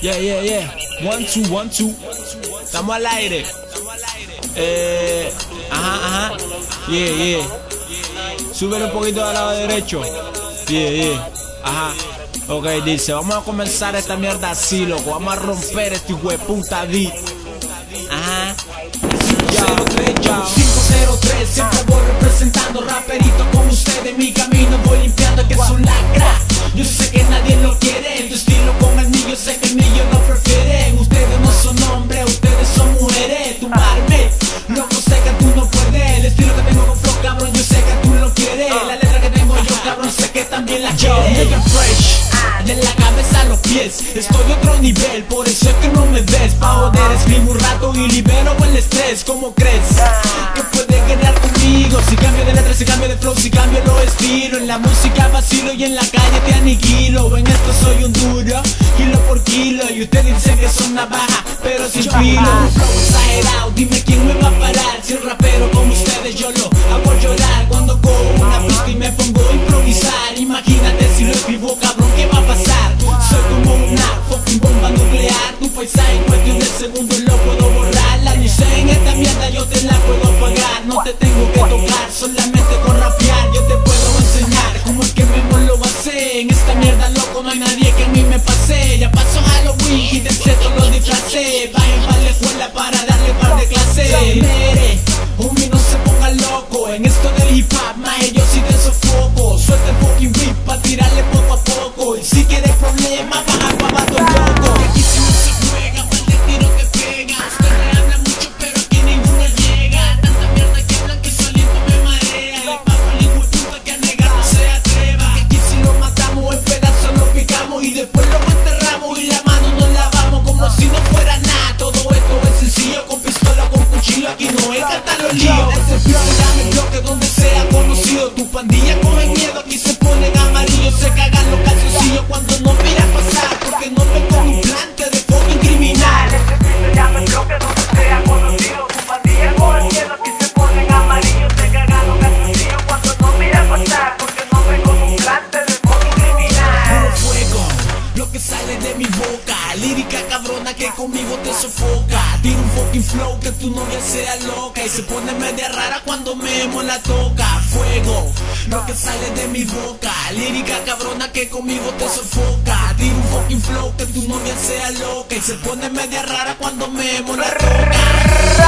Yeah, yeah, yeah. One, two, one, two. Estamos al aire. Eh, ajá, ajá. Yeah, yeah. Súbele un poquito al lado derecho. Yeah, yeah. Ajá. Ok, dice, vamos a comenzar esta mierda así, loco. Vamos a romper este hijo de puta D. Ajá. 503, ya. 503, siempre voy representando raperito como ustedes. Mi camino pies. Estoy otro nivel, por eso es que no me ves. Pa' joder, escribo un rato y libero el estrés. ¿Cómo crees que puedes ganar conmigo? Si cambio de letra, si cambio de flow, si cambio lo estilo. En la música vacilo y en la calle te aniquilo. En esto soy un duro, kilo por kilo. Y ustedes dicen que son navaja, pero sin filo. Un flow exagerado, dime quién me va a parar. Si un rapero segundos lo puedo borrar. La en esta mierda yo te la puedo apagar. No te tengo que tocar, solamente con rapear. Yo te puedo enseñar cómo es que Memo lo hace. En esta mierda, loco, no hay nadie que a mí me pase. Ya pasó Halloween y de seto lo disfracé. Vayan para la escuela para darle no hay los líos. Piso dame bloque donde sea conocido. Tu pandilla coge conmigo te sofoca. Tiro un fucking flow que tu novia sea loca. Y se pone media rara cuando Memo la toca. Fuego, lo que sale de mi boca. Lírica cabrona que conmigo te sofoca. Tiro un fucking flow que tu novia sea loca. Y se pone media rara cuando Memo la toca